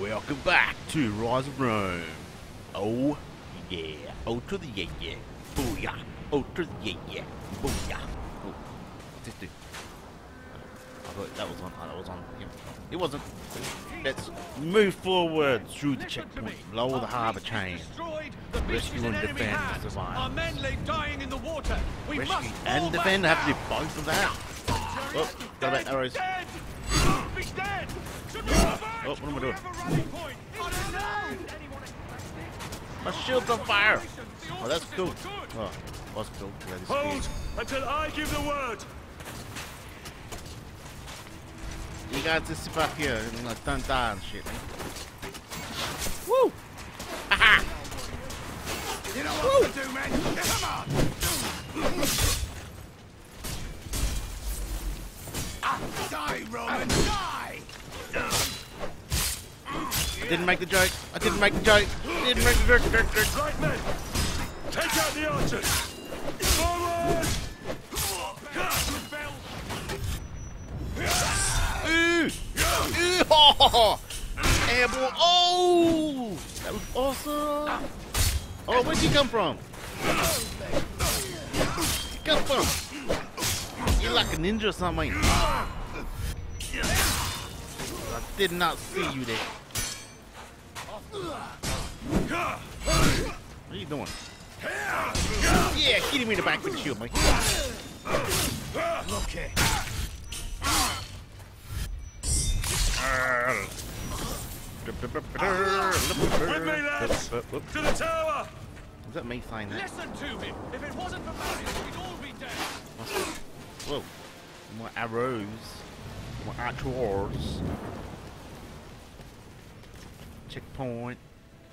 Welcome back to Rise of Rome. Oh, yeah. Oh, to the yeah, yeah. Booyah. Oh, to the yeah, yeah. Booyah. Oh, just do. Oh, I thought that was on. Uh, that was on him. It wasn't. Let's move forward through the checkpoint, lower the harbour chain, rescue and defend, Our survive. men lay dying in the water. We Rescue must and defend. Have to do both of that. Oh, got that arrows. Dead! He's dead! Oh, what am I doing? My shield's on fire. Oh, that's cool. Oh, was cool. That is Hold cool. until I give the word. You got to sit back here and like don't die and shit. Woo! Haha! You know what to do, man? Come on. Didn't make the joke. I didn't make the joke. I didn't make the joke. joke, joke. Right, men. Take out the archers. Forward! Ooh! Ooh! Oh! Airball! Oh! That was awesome! Oh, where'd you come from? Where'd you come from? You're like a ninja or something. I did not see you there. What are you doing? Yeah, hit him in the back with the shield, mate. Okay. With me, lads. To the tower! Is that me saying that? Listen to me. If it wasn't for Marius, we'd all be dead. Whoa. More arrows. More archers. Checkpoint.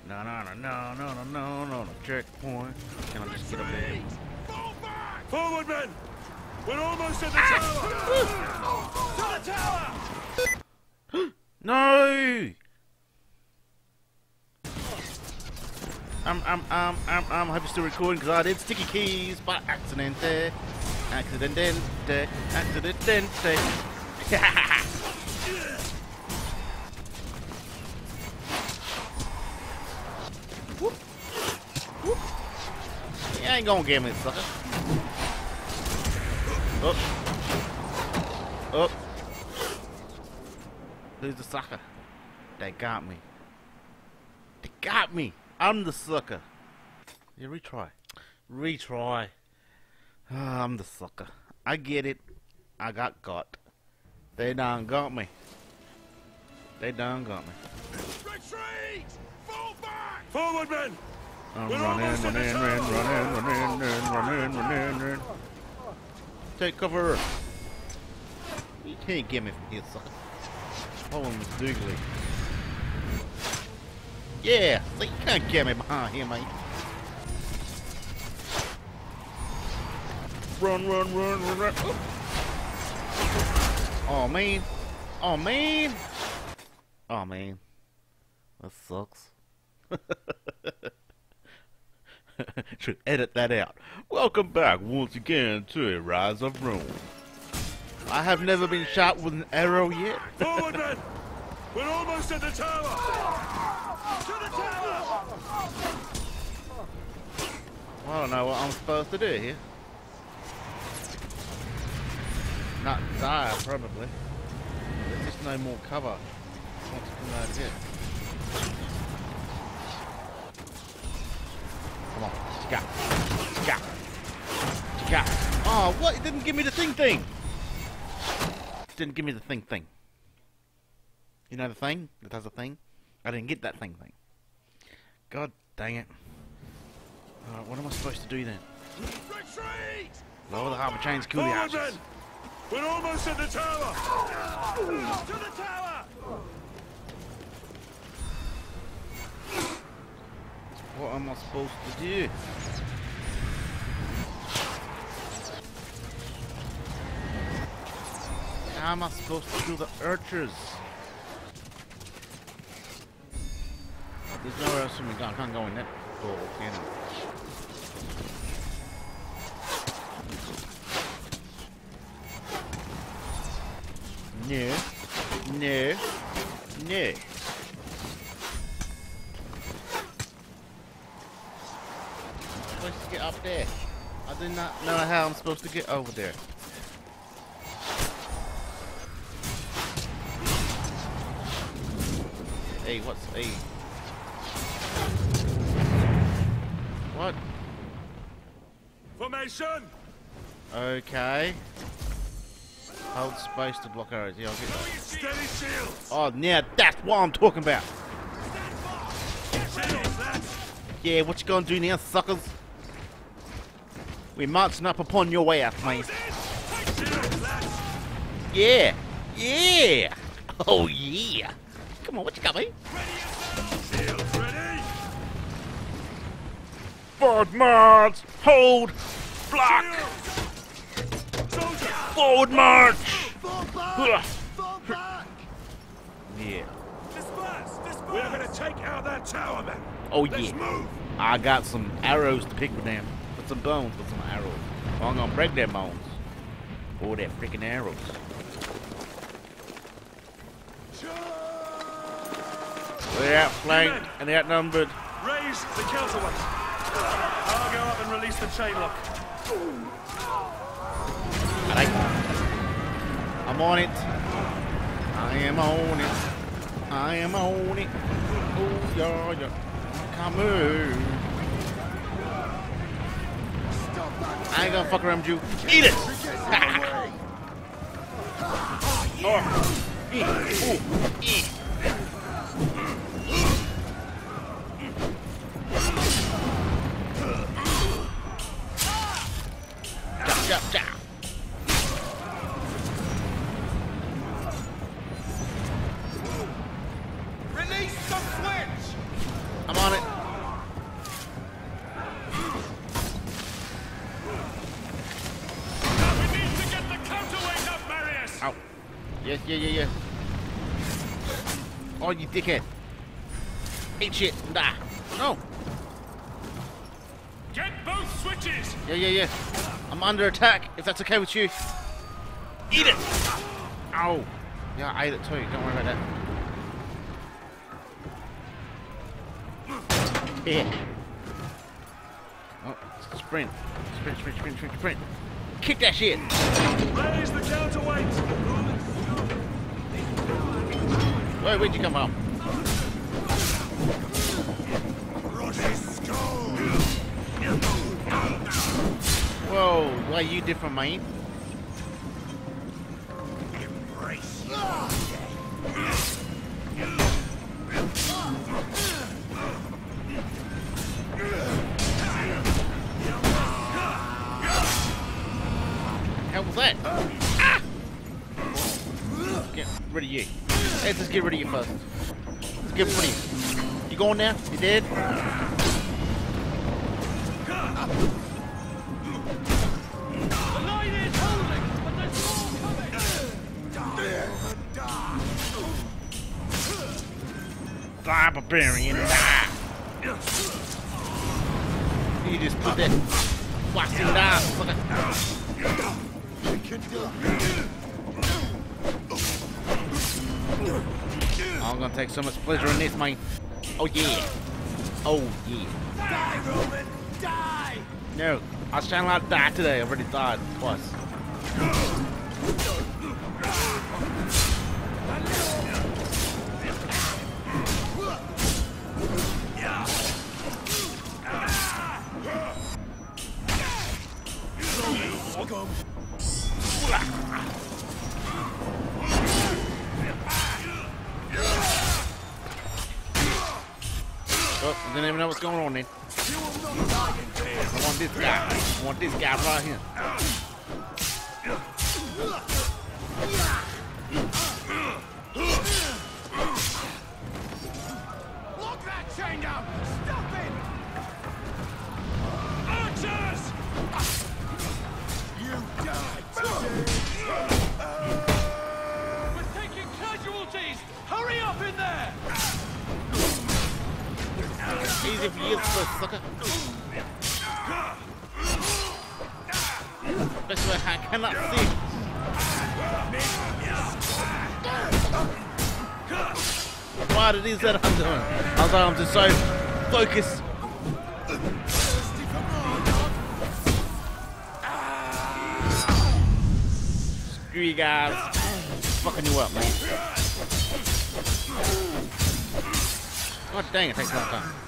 No, no, no, no, no, no, no, no, no. Checkpoint. Can I just get up there? Forward, men! We're almost at the Ah! tower! to the tower! No! I'm, I'm, I'm, I'm, I'm happy still recording because I did sticky keys by accident. Accident, accident. Whoop. You ain't gonna get me, sucker. Up. Up. Who's the sucker? They got me. They got me. I'm the sucker. Yeah, retry. Retry. Ah, I'm the sucker. I get it. I got got. They done got me. They done got me. Retreat! Fall back! Forward, men! I'm running, almost at the running, running, running, running, running, running, running. Take cover. You can't get me from here, sucker. Hold on, Miss Doogly. Yeah, see, you can't get me behind here, mate. Run, run, run, run, run. Oop. Oh, man. Oh, man. Oh, man. That sucks. Should edit that out. Welcome back once again to Rise of Rome. I have never been shot with an arrow yet. Forward, men! We're almost at the tower! To the tower! I don't know what I'm supposed to do here. Not die, probably. There's just no more cover. Come out here. Come on, Chica. Chica. Chica. Oh, what? It didn't give me the thing thing. It didn't give me the thing thing. You know the thing that does a thing? I didn't get that thing thing. God dang it. Alright, what am I supposed to do then? Retreat! Lower the harbour chains, kill the Forward, archers. We're almost at the tower! Oh, to the tower! What am I supposed to do? How am I supposed to kill the archers? There's nowhere else for me. to go. I can't go in that door, can I? No. No. No. There. I do not know how I'm supposed to get over there. Hey, what's hey? What? Formation! Okay. Hold space to block arrows. Yeah, I'll get that. Steady shields! Oh, now that's what I'm talking about. Yeah, what you gonna do now, suckers? We're marching up upon your way out, mate. Yeah, yeah. Oh yeah. Come on, what you got, mate? Shields ready! Forward march. Hold. Block. Forward march. Fall back! Fall back! Yeah. Disperse! Disperse! We're gonna take out that tower, men! Oh Let's yeah. move! I got some arrows to pick with them. With some bones with some arrows. I'm gonna break their bones. Or their freaking arrows. They're outflanked and outnumbered. Raise the counterweight! I'll go up and release the chain lock. Alright. I'm on it. I am on it. I am on it. Oh yeah, yeah. Come on. I ain't gonna fuck around with you. Eat it! oh. Eh, ooh, eh. Yeah, yeah, yeah. Oh, you dickhead. Eat shit. Nah. No. Get both switches! Yeah, yeah, yeah. I'm under attack, if that's okay with you. Eat it! Ow. Yeah, I ate it too. Don't worry about that. Yeah. Oh, sprint. Sprint, sprint, sprint, sprint, sprint. Kick that shit! Raise the counterweight! Wait, where'd you come from? Whoa, why you different, mate? Rid of you. Let's just get rid of you first. Let's get rid of you. You going now? You dead? Die, barbarian, die! You just put that waxing down, fucker. I'm gonna take so much pleasure in this, man. Oh yeah. Oh yeah. Die, Roman! Die! No, I shall not die today. I've already died twice. I didn't even know what's going on then. I want this guy. I want this guy right here. Lock that chain down! где въезд, сука. That's why I cannot see. What it is that I'm doing? Although I'm just so focused. Screw you guys. Fucking you up, man. God dang, it takes a long time.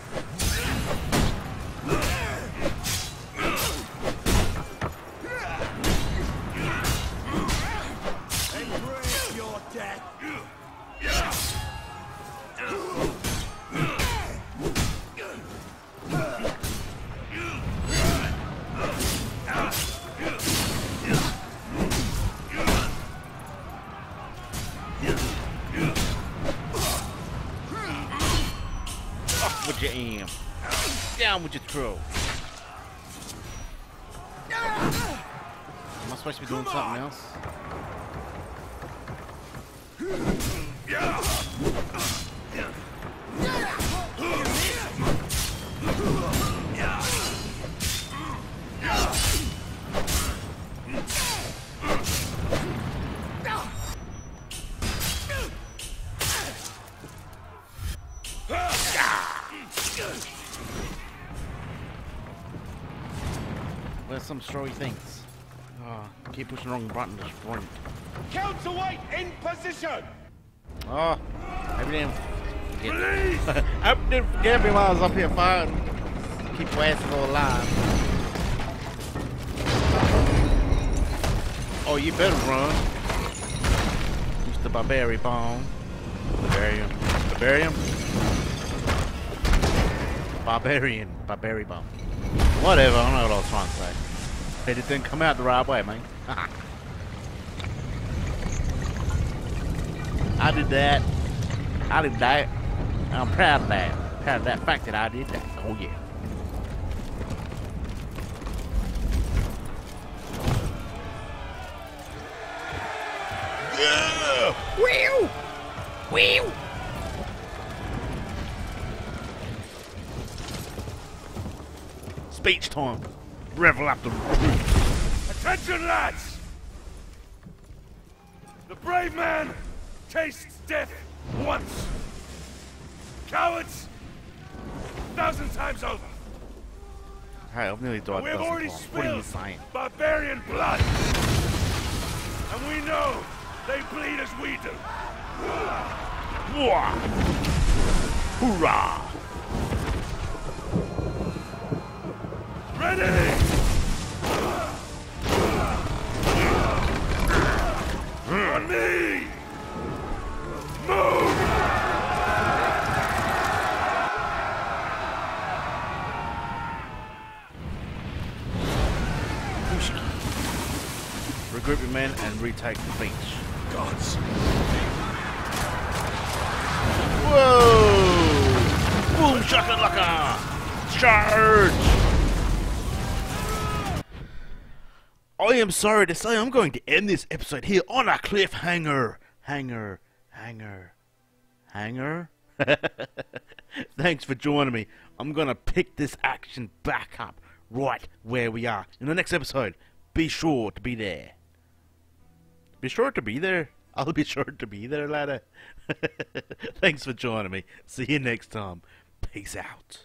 Down with your throw. Am I supposed to be doing something else? Where's some strawy things? Oh, keep pushing the wrong button to sprint. Counterweight in position! Oh, I didn't forget. I didn't forget me while I was up here fighting. Keep your asses all alive. Oh, you better run. Use the barbarian bomb. Barbarian. Barbarian? Barbarian. Barbarian bomb. Whatever, I don't know what I was trying to say. It didn't come out the right way, man. I did that. I did that. I'm proud of that. Proud of that fact that I did that. Oh. Yeah! Time. Revel up the roof. Attention, lads! The brave man tastes death once. Cowards, a thousand times over. Hey, I've nearly died We've already times. What are you spilled barbarian blood. And we know they bleed as we do. Wah! Hoorah! Regroup your men and retake the beach. Gods! Whoa! Boom shakalaka! Charge! I am sorry to say I'm going to end this episode here on a cliffhanger. Hanger, hanger, hanger. Thanks for joining me. I'm gonna pick this action back up right where we are in the next episode. Be sure to be there. Be sure to be there. I'll be sure to be there, ladder. Thanks for joining me. See you next time. Peace out.